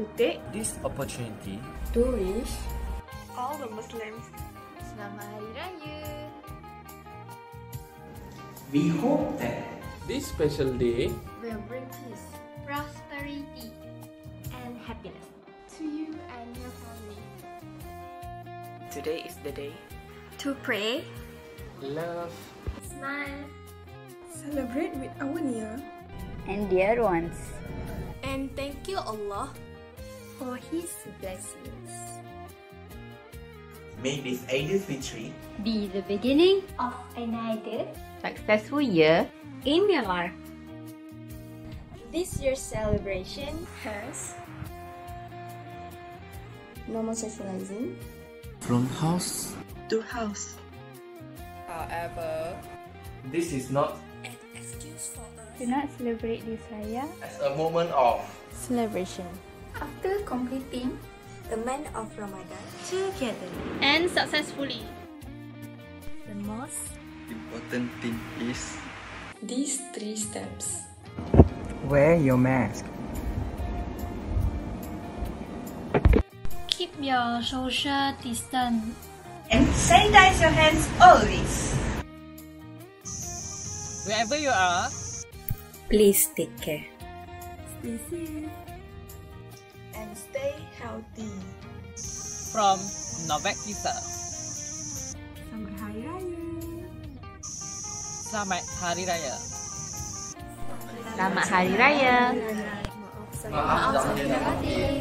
to take this opportunity to wish all the Muslims Selamat Hari Raya. We hope that this special day Will bring peace, prosperity, and happiness to you and your family. Today is the day. To pray, love smile, celebrate with our near and dear ones. And thank you Allah for His blessings. May this Eid al-Fitr Be the beginning Of another successful year in your life. This year's celebration has no more socializing, from house. to house. However, This is not an excuse for us Do not celebrate this ah, raya as a moment of celebration after completing the month of Ramadan together. and successfully. The most important thing is these three steps. wear your mask. Keep your social distance. And sanitize your hands always. wherever you are, Please take care. Stay safe. And stay healthy. from Novak Teaser. Selamat Hari Raya. Selamat Hari Raya. Selamat Hari Raya. Maaf, Maaf, sakit hati.